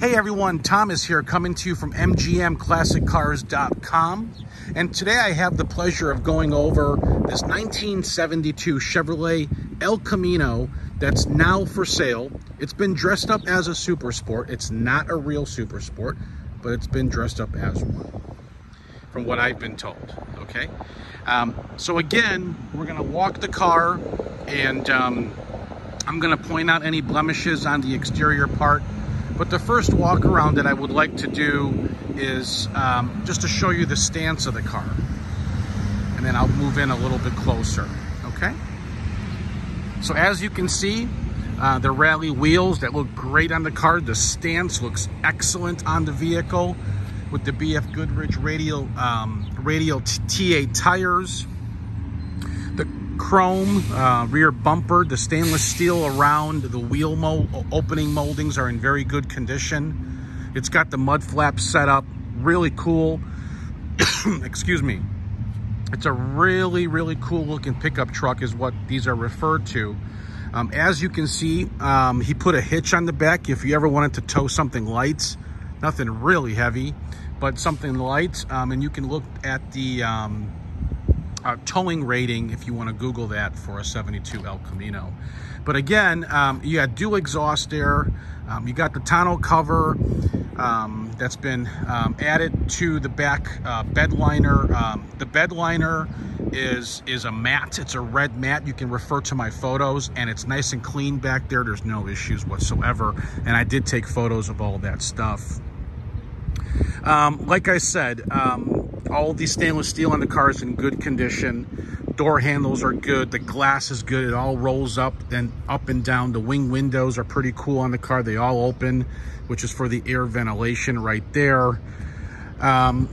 Hey everyone, Thomas here coming to you from MGMClassicCars.com. And today I have the pleasure of going over this 1972 Chevrolet El Camino that's now for sale. It's been dressed up as a Super Sport. It's not a real Super Sport, but it's been dressed up as one, from what I've been told, okay? Um, so again, we're gonna walk the car and um, I'm gonna point out any blemishes on the exterior part but the first walk around that I would like to do is um, just to show you the stance of the car. And then I'll move in a little bit closer, okay? So as you can see, uh, the rally wheels that look great on the car. The stance looks excellent on the vehicle with the BF Goodrich radial, um, radial TA tires chrome uh, rear bumper. The stainless steel around the wheel mold, opening moldings are in very good condition. It's got the mud flap set up, really cool. Excuse me. It's a really, really cool looking pickup truck is what these are referred to. Um, as you can see, um, he put a hitch on the back if you ever wanted to tow something light. Nothing really heavy, but something light. Um, and you can look at the um, uh, towing rating if you want to Google that for a 72 El Camino. But again, um, you got dual exhaust there. Um, you got the tonneau cover um, that's been um, added to the back uh, bed liner. Um, the bed liner is, is a matte. It's a red matte. You can refer to my photos and it's nice and clean back there. There's no issues whatsoever. And I did take photos of all that stuff. Um, like I said, all the stainless steel on the car is in good condition. Door handles are good. The glass is good. It all rolls up and up and down. The wing windows are pretty cool on the car. They all open, which is for the air ventilation right there. Um,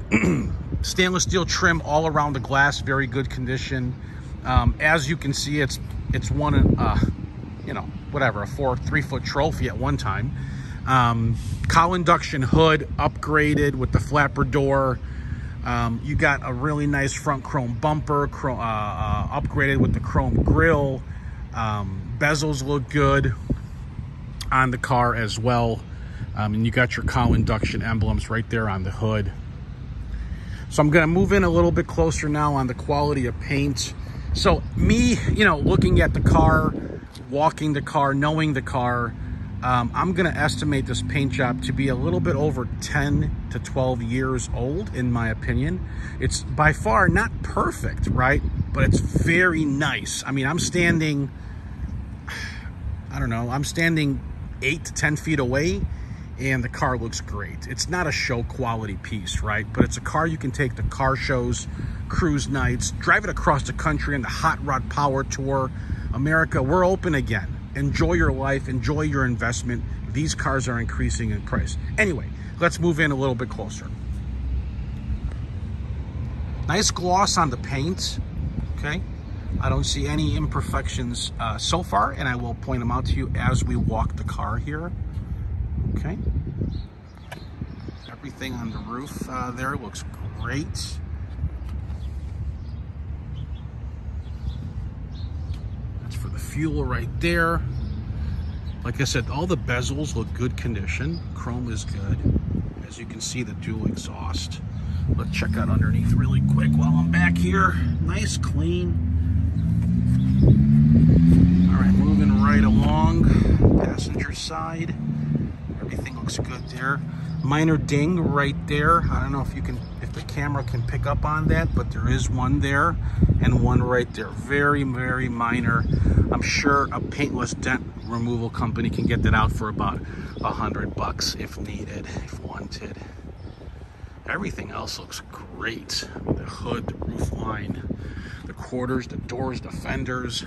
stainless steel trim all around the glass, very good condition. Um, as you can see, it's it's one, uh, you know, whatever, a four, three foot trophy at one time. Um, cowl induction hood upgraded with the flapper door. Um, you got a really nice front chrome bumper, chrome, uh, uh, upgraded with the chrome grille. Um, bezels look good on the car as well. Um, and you got your cowl induction emblems right there on the hood. So I'm gonna move in a little bit closer now on the quality of paint. So me, you know, looking at the car, walking the car, knowing the car, um, I'm going to estimate this paint job to be a little bit over 10 to 12 years old, in my opinion. It's by far not perfect, right? But it's very nice. I mean, I'm standing, I don't know, I'm standing 8 to 10 feet away and the car looks great. It's not a show quality piece, right? But it's a car you can take to car shows, cruise nights, drive it across the country in the Hot Rod Power Tour. America, we're open again enjoy your life, enjoy your investment. These cars are increasing in price. Anyway, let's move in a little bit closer. Nice gloss on the paint, okay? I don't see any imperfections uh, so far, and I will point them out to you as we walk the car here, okay? Everything on the roof uh, there looks great. Fuel right there. Like I said, all the bezels look good condition. Chrome is good. As you can see, the dual exhaust. Let's check out underneath really quick while I'm back here. Nice, clean. All right, moving right along. Passenger side. Everything looks good there. Minor ding right there. I don't know if you can, if the camera can pick up on that, but there is one there and one right there. Very, very minor. I'm sure a paintless dent removal company can get that out for about a hundred bucks if needed, if wanted. Everything else looks great. The hood, the roof line, the quarters, the doors, the fenders.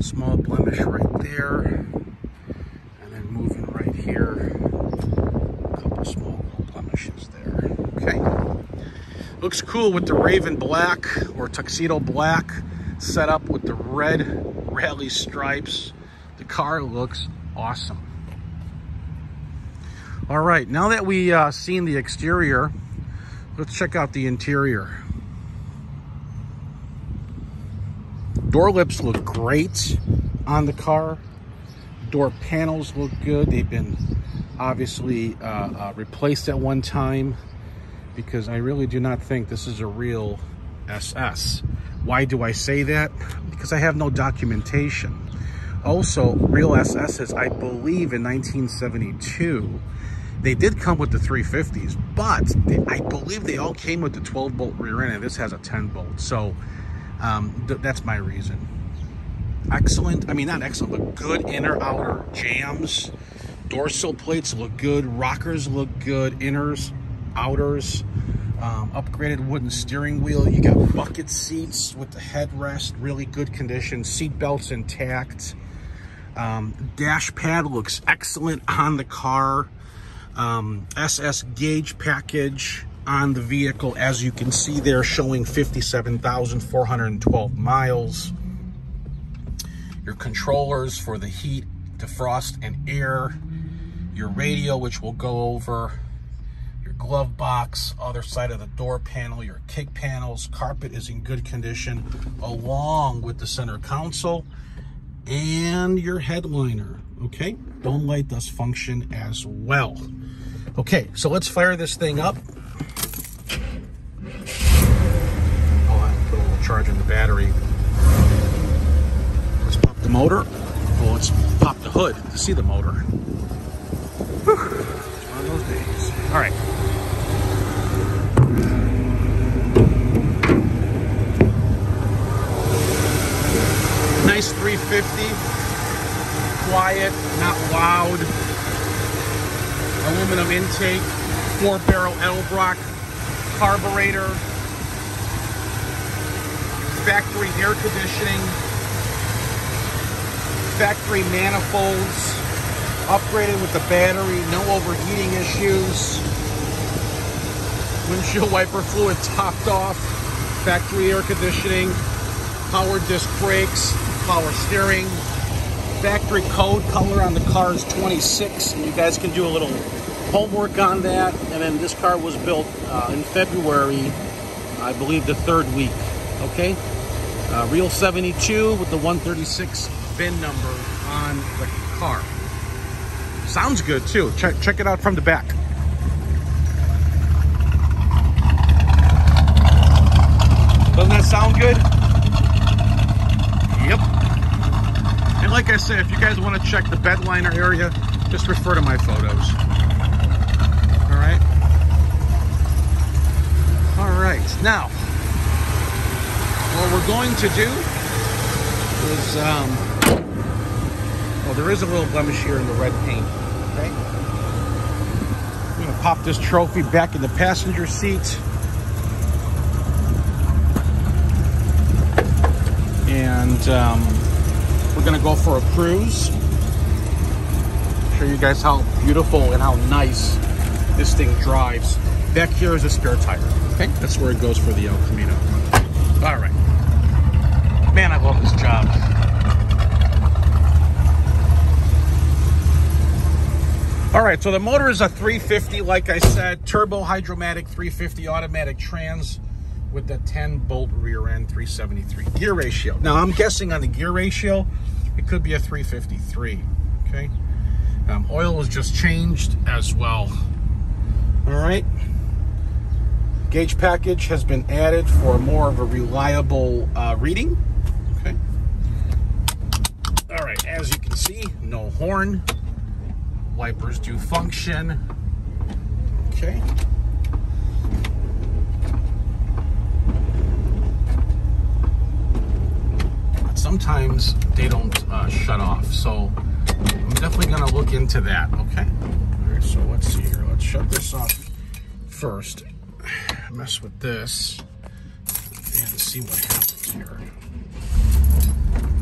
Small blemish right there. And then moving right here, a couple small blemishes there. Okay. Looks cool with the Raven Black or Tuxedo Black set up with the red rally stripes. The car looks awesome. All right, now that we uh, seen the exterior, let's check out the interior. Door lips look great on the car. Door panels look good. They've been obviously uh, uh, replaced at one time because I really do not think this is a real SS. Why do I say that? Because I have no documentation. Also, real SSs, I believe in 1972, they did come with the 350s, but they, I believe they all came with the 12 bolt rear end and this has a 10 bolt. So um, th that's my reason. Excellent, I mean, not excellent, but good inner outer jambs. Door sill plates look good. Rockers look good. Inners, outers. Um, upgraded wooden steering wheel. You got bucket seats with the headrest, really good condition. Seat belts intact. Um, dash pad looks excellent on the car. Um, SS gauge package on the vehicle, as you can see there, showing 57,412 miles. Your controllers for the heat, defrost, and air. Your radio, which we'll go over. Glove box, other side of the door panel, your kick panels. Carpet is in good condition, along with the center console and your headliner, okay? Dome light does function as well. Okay, so let's fire this thing up. Oh, put a little charge in the battery. Let's pop the motor. Well, let's pop the hood to see the motor. Whew. One of those days. All right. Nice 350. Quiet, not loud. Aluminum intake. Four barrel Edelbrock carburetor. Factory air conditioning. Factory manifolds. Upgraded with the battery. No overheating issues. Windshield wiper fluid topped off. Factory air conditioning. Power disc brakes power steering. Factory code color on the car is 26. And you guys can do a little homework on that. And then this car was built uh, in February, I believe the third week. Okay? Uh, Real 72 with the 136 VIN number on the car. Sounds good too. Check, check it out from the back. Doesn't that sound good? And like I said, if you guys want to check the bed liner area, just refer to my photos. All right. All right. Now, what we're going to do is, um, well, there is a little blemish here in the red paint. Okay. I'm going to pop this trophy back in the passenger seat. And, um, we're gonna go for a cruise. Show you guys how beautiful and how nice this thing drives. Back here is a spare tire, okay? That's where it goes for the El Camino. All right. Man, I love this job. All right, so the motor is a 350, like I said, turbo Hydra-Matic 350 automatic trans with the 10 bolt rear end 373 gear ratio. Now I'm guessing on the gear ratio, it could be a 353, okay? Um, oil was just changed as well. All right. Gauge package has been added for more of a reliable uh, reading. Okay. All right, as you can see, no horn. Wipers do function. Okay. sometimes they don't uh, shut off. So I'm definitely going to look into that, okay? All right, so let's see here. Let's shut this off first. Mess with this and see what happens here.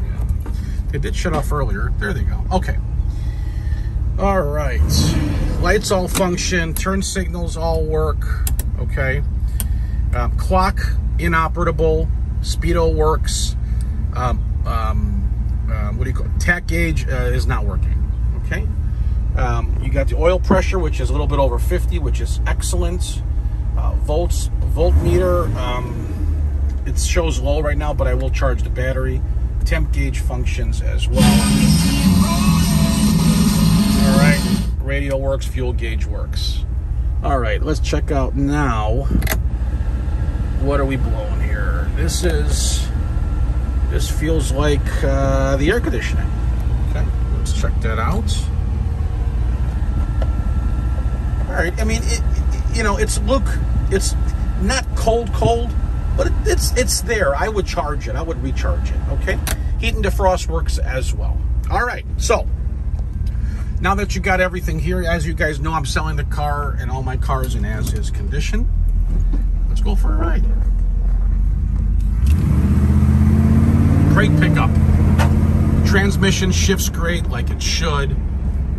Yeah. It did shut off earlier. There they go. Okay. All right. Lights all function. Turn signals all work. Okay. Um, clock inoperable. Speedo works. Um, um, uh, what do you call it? Tach gauge uh, is not working. Okay. Um, you got the oil pressure, which is a little bit over 50, which is excellent. Uh, volts, voltmeter, um, it shows low right now, but I will charge the battery. temp gauge functions as well. All right, radio works, fuel gauge works. All right, let's check out now. What are we blowing here? This is, this feels like uh, the air conditioning. Okay, let's check that out. All right, I mean, it, you know, it's look, it's not cold, cold, but it, it's it's there. I would charge it. I would recharge it. Okay, heat and defrost works as well. All right, so now that you got everything here, as you guys know, I'm selling the car and all my cars in as is condition. Let's go for a ride. Great pickup. Transmission shifts great like it should.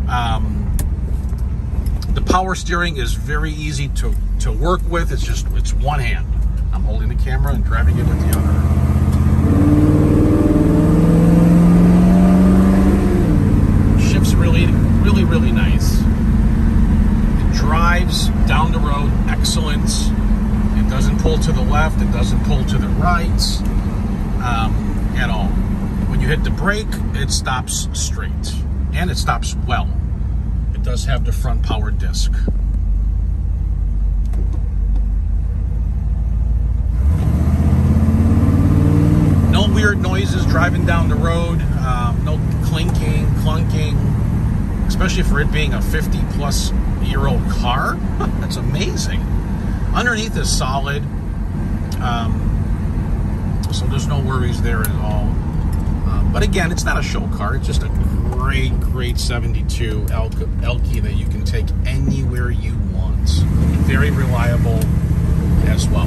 Um, the power steering is very easy to, to work with. It's just, it's one hand. I'm holding the camera and driving it with the other. Shifts really, really, really nice. It drives down the road, excellence. It doesn't pull to the left, it doesn't pull to the right um, at all. When you hit the brake, it stops straight and it stops well it does have the front power disc. No weird noises driving down the road, um, no clinking, clunking, especially for it being a 50 plus year old car. That's amazing. Underneath is solid, um, so there's no worries there at all. Um, but again, it's not a show car, it's just a great, great 72 Elky that you can take anywhere you want. Very reliable as well.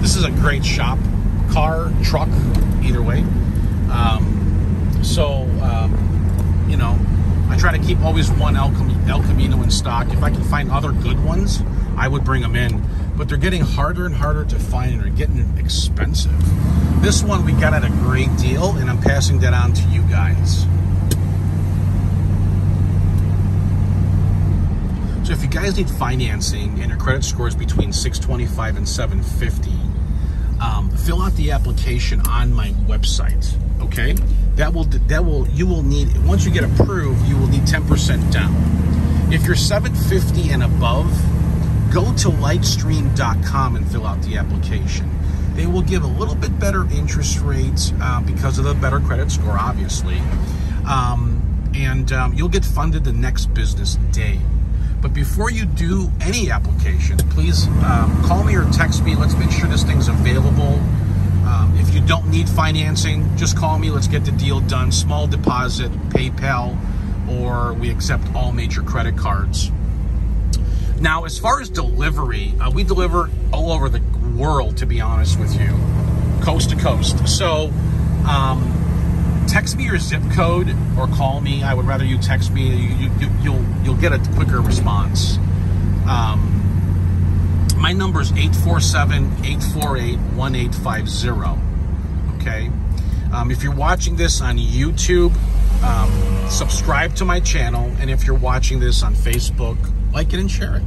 This is a great shop car, truck, either way. Um, so, um, you know, I try to keep always one El, Cam El Camino in stock. If I can find other good ones, I would bring them in. But they're getting harder and harder to find and are getting expensive. This one we got at a great deal, and I'm passing that on to you guys. So if you guys need financing and your credit score is between 625 and 750, um, fill out the application on my website. Okay, that will that will you will need once you get approved, you will need 10% down. If you're 750 and above, go to lightstream.com and fill out the application. They will give a little bit better interest rates uh, because of the better credit score, obviously. Um, and um, you'll get funded the next business day. But before you do any application, please um, call me or text me. Let's make sure this thing's available. Um, if you don't need financing, just call me. Let's get the deal done. Small deposit, PayPal, or we accept all major credit cards. Now, as far as delivery, uh, we deliver all over the world, to be honest with you, coast to coast. So, um, text me your zip code or call me. I would rather you text me. You, you, you'll you'll get a quicker response. Um, my number is 847-848-1850. Okay. Um, if you're watching this on YouTube, um, subscribe to my channel. And if you're watching this on Facebook, like it and share it.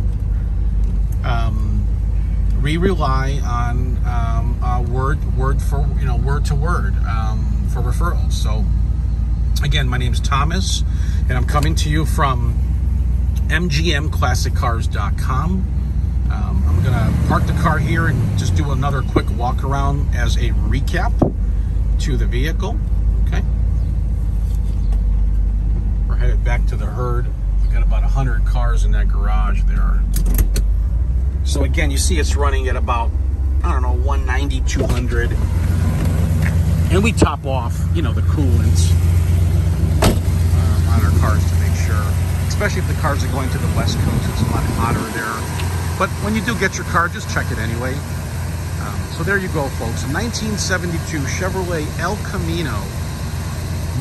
Um, we rely on um, uh, word word for you know word to word um, for referrals. So again, my name is Thomas, and I'm coming to you from MGMClassicCars.com. Um, I'm gonna park the car here and just do another quick walk around as a recap to the vehicle. Okay, we're headed back to the herd. Got about hundred cars in that garage there. So again, you see it's running at about, I don't know, 190, 200. And we top off, you know, the coolants um, on our cars to make sure, especially if the cars are going to the west coast, it's a lot hotter there. But when you do get your car, just check it anyway. Um, so there you go, folks. 1972 Chevrolet El Camino.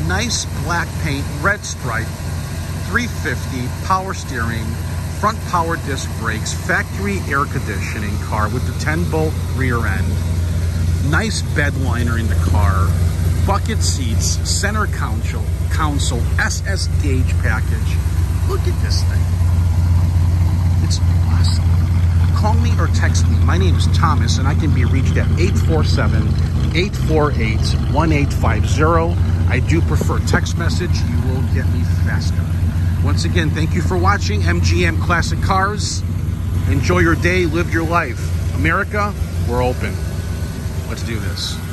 Nice black paint, red stripe, 350, power steering, front power disc brakes, factory air conditioning car with the 10 bolt rear end, nice bed liner in the car, bucket seats, center console, console, SS gauge package. Look at this thing. It's awesome. call me or text me. My name is Thomas, and I can be reached at 847 848 1850. I do prefer text message. You will get me faster. Once again, thank you for watching MGM Classic Cars. Enjoy your day, live your life. America, we're open. Let's do this.